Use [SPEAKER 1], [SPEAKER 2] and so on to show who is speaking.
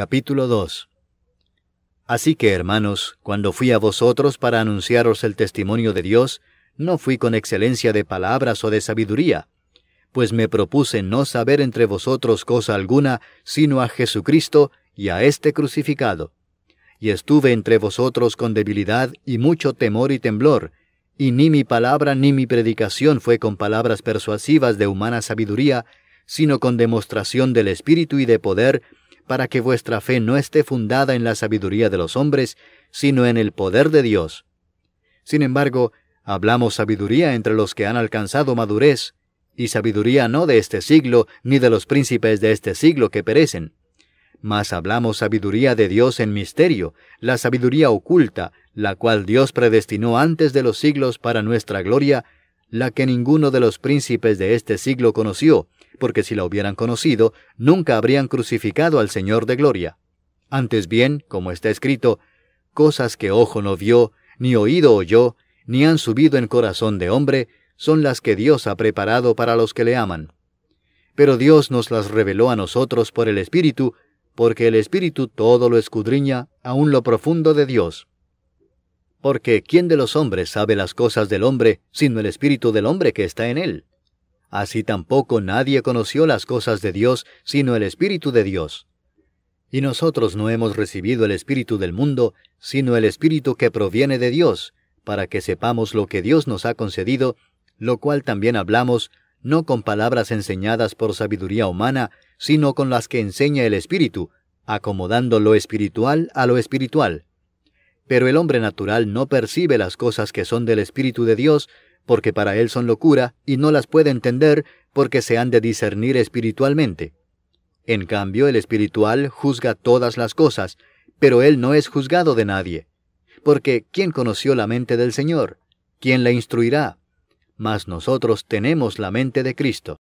[SPEAKER 1] Capítulo 2 Así que, hermanos, cuando fui a vosotros para anunciaros el testimonio de Dios, no fui con excelencia de palabras o de sabiduría, pues me propuse no saber entre vosotros cosa alguna, sino a Jesucristo y a este crucificado. Y estuve entre vosotros con debilidad y mucho temor y temblor, y ni mi palabra ni mi predicación fue con palabras persuasivas de humana sabiduría, sino con demostración del Espíritu y de poder, para que vuestra fe no esté fundada en la sabiduría de los hombres, sino en el poder de Dios. Sin embargo, hablamos sabiduría entre los que han alcanzado madurez, y sabiduría no de este siglo, ni de los príncipes de este siglo que perecen. Mas hablamos sabiduría de Dios en misterio, la sabiduría oculta, la cual Dios predestinó antes de los siglos para nuestra gloria, la que ninguno de los príncipes de este siglo conoció, porque si la hubieran conocido, nunca habrían crucificado al Señor de gloria. Antes bien, como está escrito, cosas que ojo no vio, ni oído oyó, ni han subido en corazón de hombre, son las que Dios ha preparado para los que le aman. Pero Dios nos las reveló a nosotros por el Espíritu, porque el Espíritu todo lo escudriña, aun lo profundo de Dios. Porque ¿quién de los hombres sabe las cosas del hombre, sino el Espíritu del hombre que está en él? Así tampoco nadie conoció las cosas de Dios, sino el Espíritu de Dios. Y nosotros no hemos recibido el Espíritu del mundo, sino el Espíritu que proviene de Dios, para que sepamos lo que Dios nos ha concedido, lo cual también hablamos, no con palabras enseñadas por sabiduría humana, sino con las que enseña el Espíritu, acomodando lo espiritual a lo espiritual. Pero el hombre natural no percibe las cosas que son del Espíritu de Dios, porque para él son locura, y no las puede entender porque se han de discernir espiritualmente. En cambio, el espiritual juzga todas las cosas, pero él no es juzgado de nadie. Porque ¿quién conoció la mente del Señor? ¿Quién la instruirá? mas nosotros tenemos la mente de Cristo.